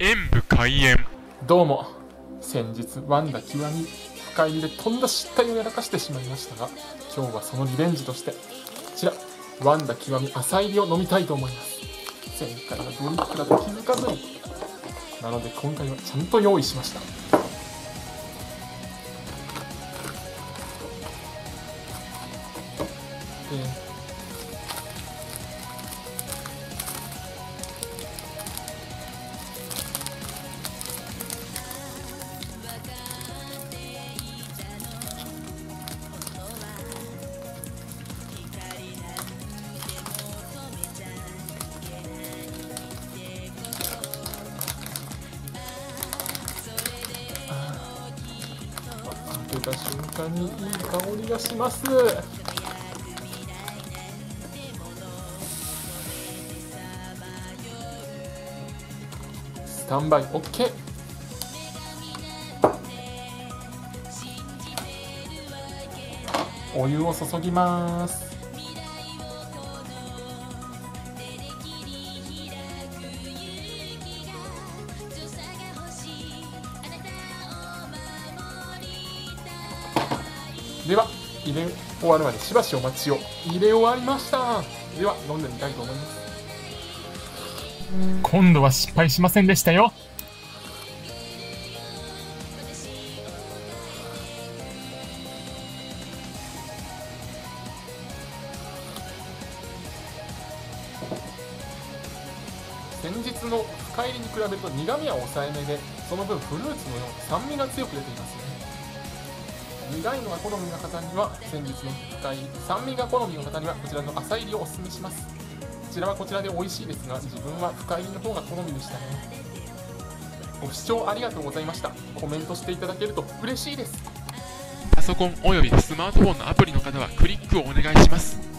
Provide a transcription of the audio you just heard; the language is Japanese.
演武開演。どうも。先日ワンダ極み深入りでとんだ失態をやらかしてしまいましたが今日はそのリベンジとしてこちらワンダ極み浅入りを飲みたいと思います。前回はドリップだと気づかずに。なので今回はちゃんと用意しました。えーけた瞬間にいい香りがします。スタンバイ OK お湯を注ぎます。では入れ終わるまでしばしお待ちを。入れ終わりました。では飲んでみたいと思います。今度は失敗しませんでしたよ。先日の深入りに比べると苦味は抑えめでその分フルーツのように酸味が強く出ていますね苦いのが好みの方には先日の深入り酸味が好みの方にはこちらの浅入りをおすすめします。こちらはこちらで美味しいですが自分は深入りの方が好みでしたね。ご視聴ありがとうございました。コメントしていただけると嬉しいです。パソコンおよびスマートフォンのアプリの方はクリックをお願いします。